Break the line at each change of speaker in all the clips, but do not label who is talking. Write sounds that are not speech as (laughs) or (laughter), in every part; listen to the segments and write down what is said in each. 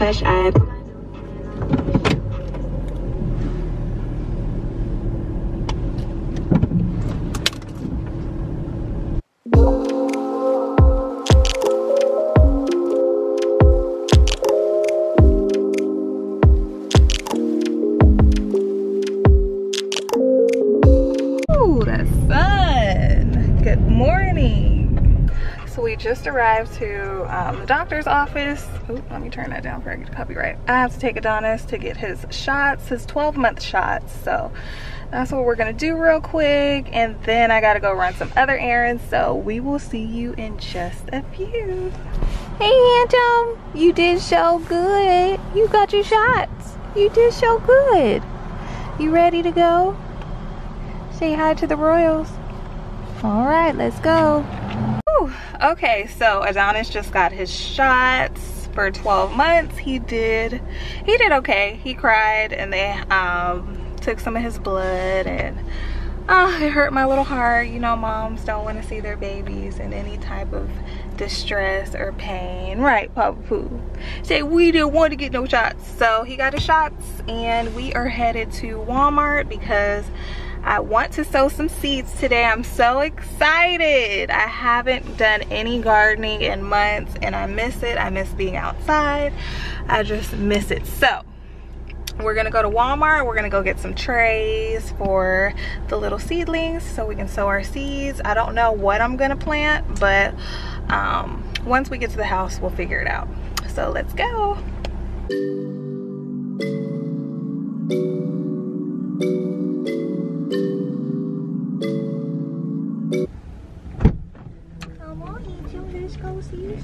fresh. I
just arrived to um, the doctor's office. Ooh, let me turn that down for copyright. I have to take Adonis to get his shots, his 12 month shots. So that's what we're gonna do real quick. And then I gotta go run some other errands. So we will see you in just a few. Hey Anton, you did so good. You got your shots. You did so good. You ready to go? Say hi to the Royals. All right, let's go. Whew. Okay, so Adonis just got his shots for 12 months. He did, he did okay. He cried and they um, took some of his blood and uh, it hurt my little heart. You know, moms don't want to see their babies in any type of distress or pain. Right, Papa Pooh? Say, we didn't want to get no shots. So he got his shots and we are headed to Walmart because I want to sow some seeds today. I'm so excited. I haven't done any gardening in months and I miss it. I miss being outside. I just miss it. So we're gonna go to Walmart. We're gonna go get some trays for the little seedlings so we can sow our seeds. I don't know what I'm gonna plant, but um, once we get to the house, we'll figure it out. So let's go.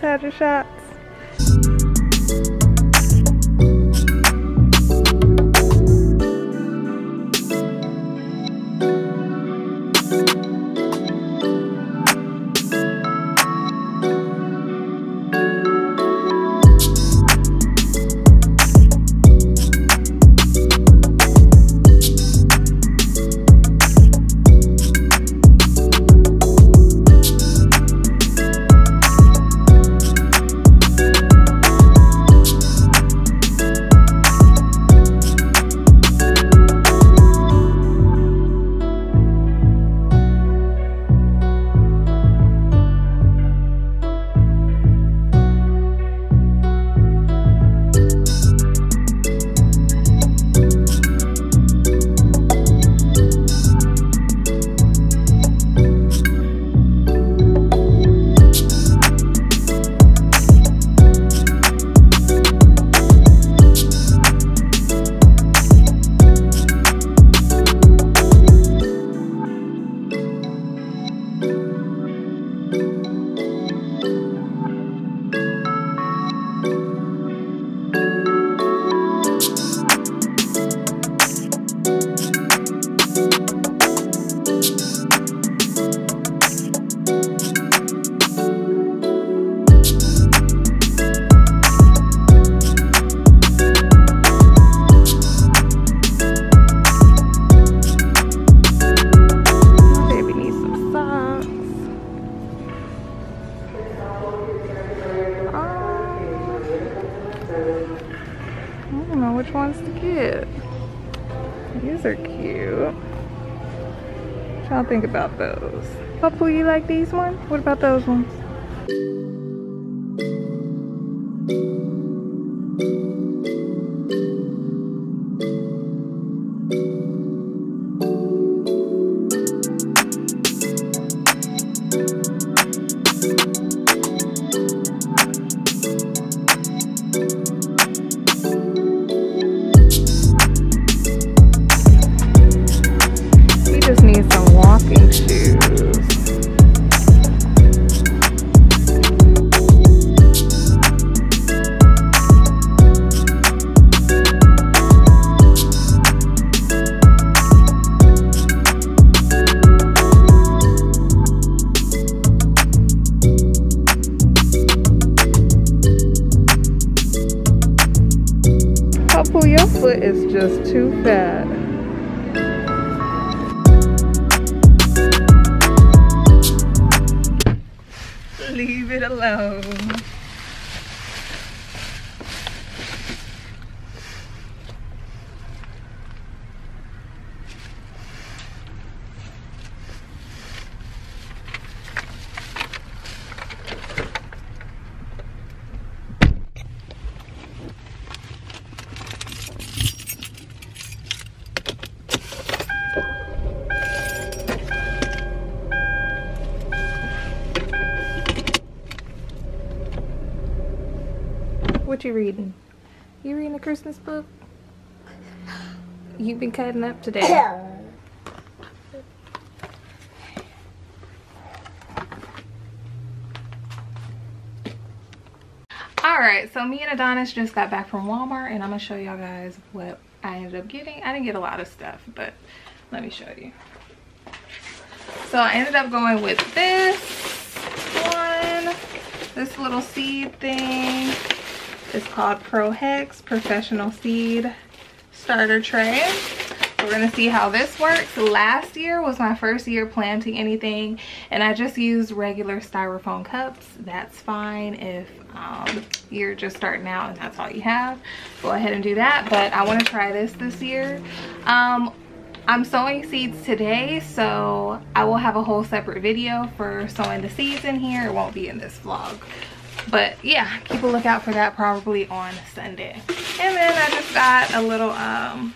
had your shots. Think about those. Hopefully you like these ones. What about those ones? Hello. What you reading? You reading a Christmas book? You've been cutting up today. (coughs) Alright, so me and Adonis just got back from Walmart and I'm going to show y'all guys what I ended up getting. I didn't get a lot of stuff, but let me show you. So I ended up going with this one, this little seed thing. It's called Pro Hex Professional Seed Starter Tray. We're gonna see how this works. Last year was my first year planting anything and I just used regular styrofoam cups. That's fine if um, you're just starting out and that's all you have. Go ahead and do that, but I wanna try this this year. Um, I'm sowing seeds today, so I will have a whole separate video for sowing the seeds in here. It won't be in this vlog but yeah keep a lookout for that probably on sunday. And then i just got a little um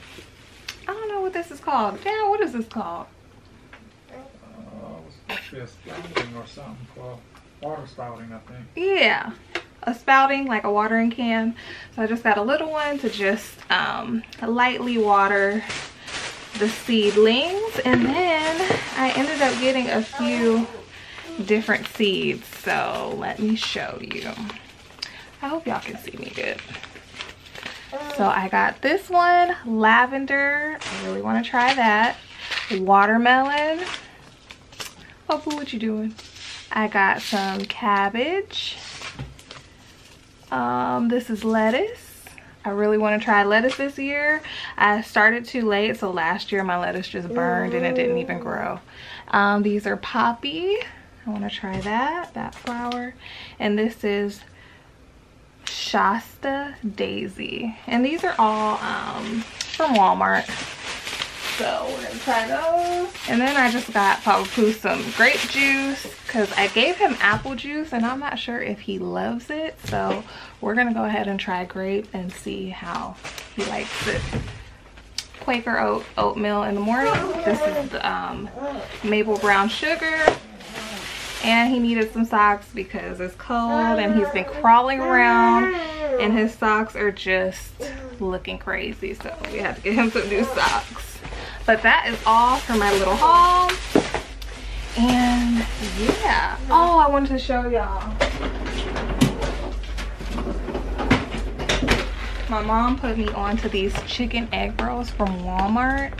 i don't know what this is called. Yeah what is this called?
Uh, a spouting or something called water spouting i think.
Yeah a spouting like a watering can. So i just got a little one to just um lightly water the seedlings. And then i ended up getting a few different seeds. So let me show you. I hope y'all can see me good. So I got this one, lavender. I really want to try that. Watermelon. Oh, boo, what you doing? I got some cabbage. Um, this is lettuce. I really want to try lettuce this year. I started too late, so last year my lettuce just burned and it didn't even grow. Um, these are poppy. I want to try that, that flower. And this is Shasta Daisy. And these are all um, from Walmart. So we're gonna try those. And then I just got Papa Pooh some grape juice because I gave him apple juice and I'm not sure if he loves it. So we're gonna go ahead and try grape and see how he likes it. Quaker oat oatmeal in the morning. This is the um, maple brown sugar and he needed some socks because it's cold and he's been crawling around. And his socks are just looking crazy so we had to get him some new socks. But that is all for my little haul. And yeah. Oh i wanted to show y'all. My mom put me onto these chicken egg rolls from walmart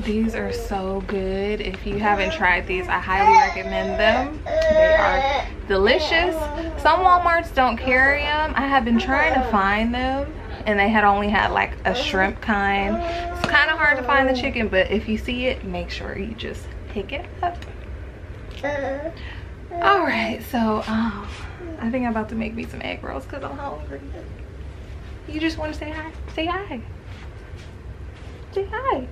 these are so good. If you haven't tried these i highly recommend them. They are delicious. Some walmarts don't carry them i have been trying to find them and they had only had like a shrimp kind. It's kind of hard to find the chicken but if you see it make sure you just pick it up. All right so um i think i'm about to make me some egg rolls because i'm hungry. You just want to say hi? Say hi. Say hi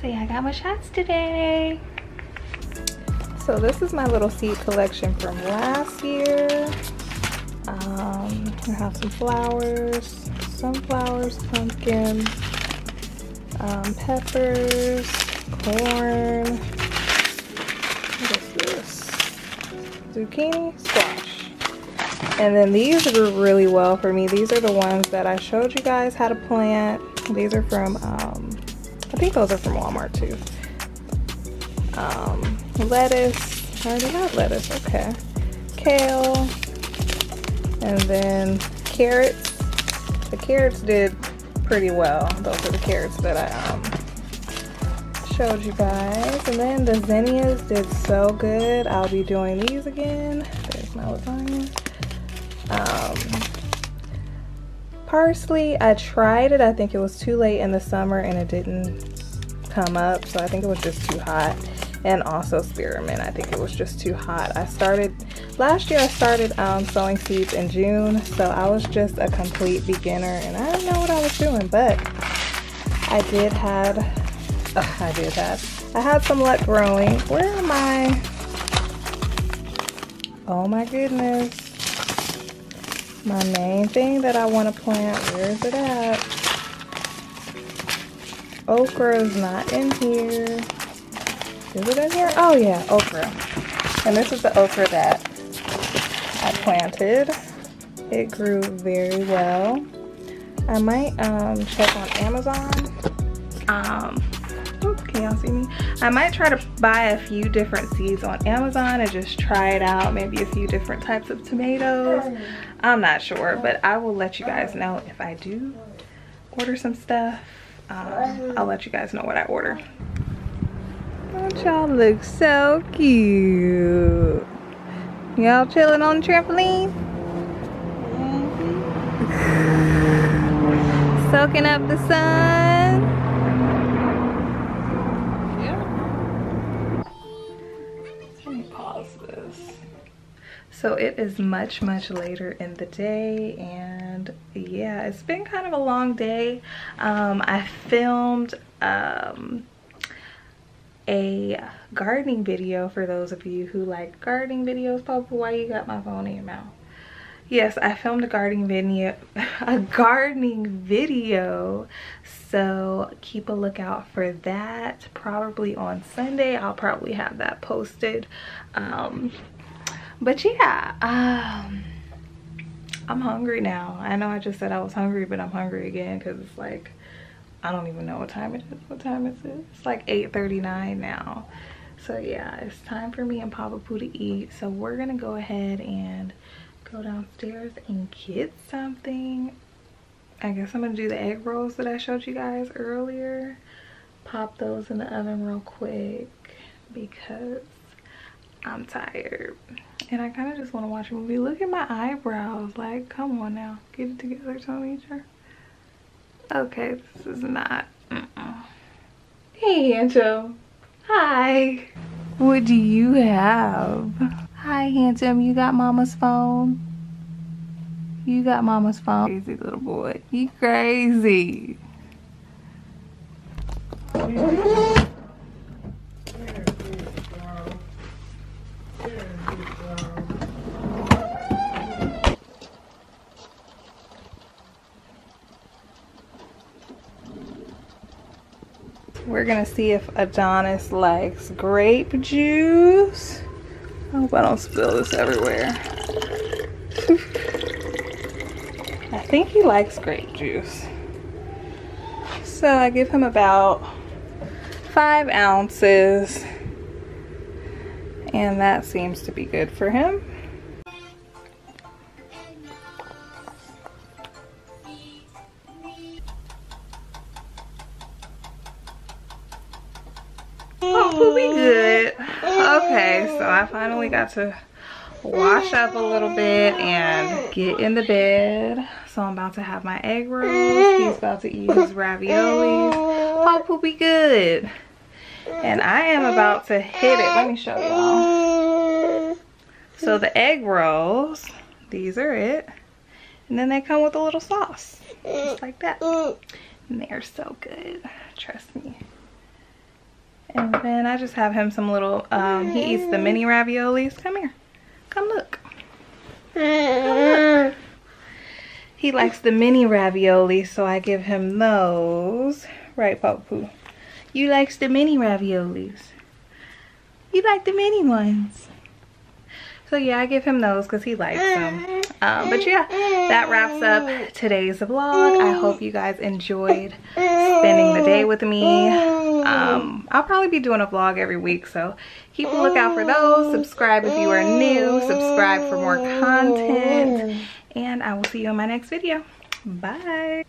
Say I got my shots today. So this is my little seed collection from last year. Um, I have some flowers, sunflowers, pumpkin, um, peppers, corn. What is this? Zucchini, squash. And then these grew really well for me. These are the ones that I showed you guys how to plant. These are from, um, think those are from Walmart too. Um, lettuce, I already got lettuce, okay. Kale, and then carrots. The carrots did pretty well. Those are the carrots that I um, showed you guys. And then the zinnias did so good. I'll be doing these again. There's my lasagna. Um, parsley, I tried it. I think it was too late in the summer and it didn't come up. So I think it was just too hot. And also spearmint. I think it was just too hot. I started, last year I started um, sowing seeds in June. So I was just a complete beginner and I didn't know what I was doing. But I did have I did have. I had some luck growing. Where am I? Oh my goodness. My main thing that I want to plant, where is it at? Okra is not in here. Is it in here? Oh yeah, okra. And this is the okra that I planted. It grew very well. I might um, check on Amazon. Um, I might try to buy a few different seeds on Amazon and just try it out. Maybe a few different types of tomatoes. I'm not sure, but I will let you guys know if I do order some stuff. Um, I'll let you guys know what I order. Don't y'all look so cute? Y'all chilling on the trampoline? Soaking up the sun. So it is much, much later in the day and yeah, it's been kind of a long day. Um, I filmed um, a gardening video for those of you who like gardening videos. Papa, why you got my phone in your mouth? Yes, I filmed a gardening video, (laughs) a gardening video. So keep a lookout for that. Probably on Sunday, I'll probably have that posted. Um, but yeah, um, I'm hungry now. I know I just said I was hungry, but I'm hungry again because it's like, I don't even know what time it is. What time is it? It's like 8.39 now. So yeah, it's time for me and Papa Poo to eat. So we're gonna go ahead and go downstairs and get something. I guess I'm gonna do the egg rolls that I showed you guys earlier. Pop those in the oven real quick because I'm tired. And I kind of just want to watch a movie. Look at my eyebrows. Like, come on now. Get it together, Tony. Okay, this is not. Hey, Hancho. Hi. What do you have? Hi, handsome. You got mama's phone? You got mama's phone? Crazy little boy. You crazy. We're gonna see if Adonis likes grape juice. I hope I don't spill this everywhere. (laughs) I think he likes grape juice. So I give him about five ounces and that seems to be good for him. Got to wash up a little bit and get in the bed. So I'm about to have my egg rolls. He's about to eat his ravioli. Hope we'll be good. And I am about to hit it. Let me show y'all. So the egg rolls, these are it. And then they come with a little sauce. Just like that. And they're so good. Trust me. And then I just have him some little, um, he eats the mini raviolis. Come here. Come look. He likes the mini raviolis, so I give him those. Right, Papu? You likes the mini raviolis. You like the mini ones. So yeah, I give him those because he likes them. Um, but yeah, that wraps up today's vlog. I hope you guys enjoyed spending the day with me. Um, mm. I'll probably be doing a vlog every week, so keep a lookout for those. Mm. Subscribe if you are new. Subscribe for more content. Mm. And I will see you in my next video. Bye.